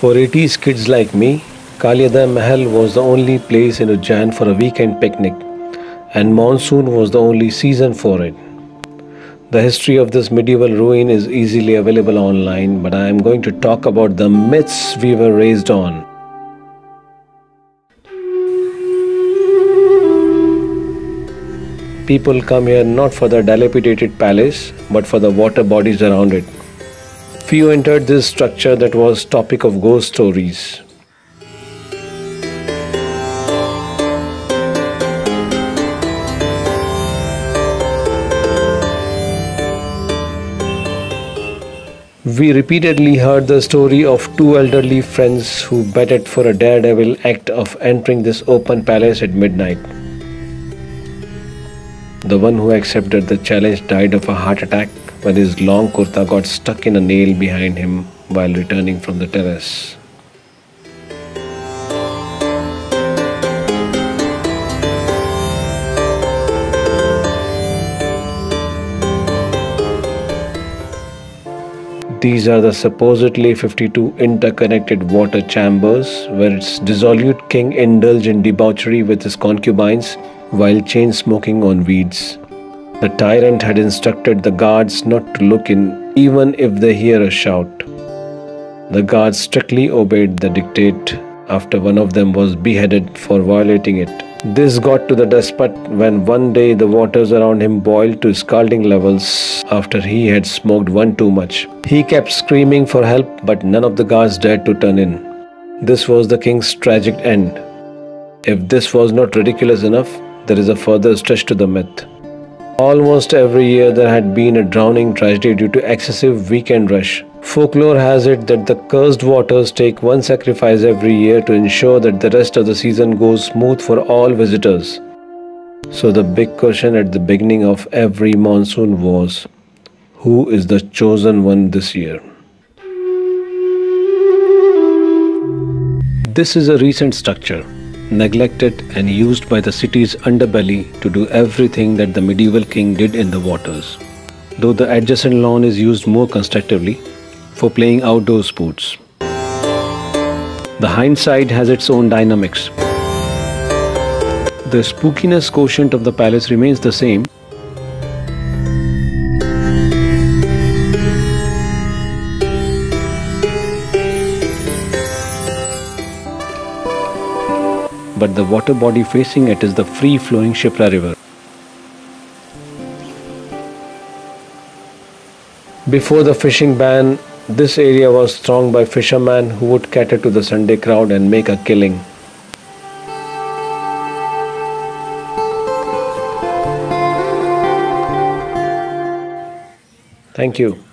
For 80s kids like me, Kaliadeh Mahal was the only place in Ujjain for a weekend picnic, and monsoon was the only season for it. The history of this medieval ruin is easily available online, but I am going to talk about the myths we were raised on. People come here not for the dilapidated palace, but for the water bodies around it. Few entered this structure that was topic of ghost stories. We repeatedly heard the story of two elderly friends who betted for a daredevil act of entering this open palace at midnight. The one who accepted the challenge died of a heart attack when his long kurta got stuck in a nail behind him while returning from the terrace. These are the supposedly 52 interconnected water chambers where its dissolute king indulged in debauchery with his concubines while chain smoking on weeds. The tyrant had instructed the guards not to look in even if they hear a shout. The guards strictly obeyed the dictate after one of them was beheaded for violating it. This got to the despot when one day the waters around him boiled to scalding levels after he had smoked one too much. He kept screaming for help, but none of the guards dared to turn in. This was the king's tragic end. If this was not ridiculous enough, there is a further stretch to the myth. Almost every year there had been a drowning tragedy due to excessive weekend rush. Folklore has it that the cursed waters take one sacrifice every year to ensure that the rest of the season goes smooth for all visitors. So the big question at the beginning of every monsoon was who is the chosen one this year? This is a recent structure, neglected and used by the city's underbelly to do everything that the medieval king did in the waters. Though the adjacent lawn is used more constructively, for playing outdoor sports. The hindsight has its own dynamics. The spookiness quotient of the palace remains the same. But the water body facing it is the free flowing Shipra River. Before the fishing ban, this area was thronged by fishermen who would cater to the Sunday crowd and make a killing. Thank you.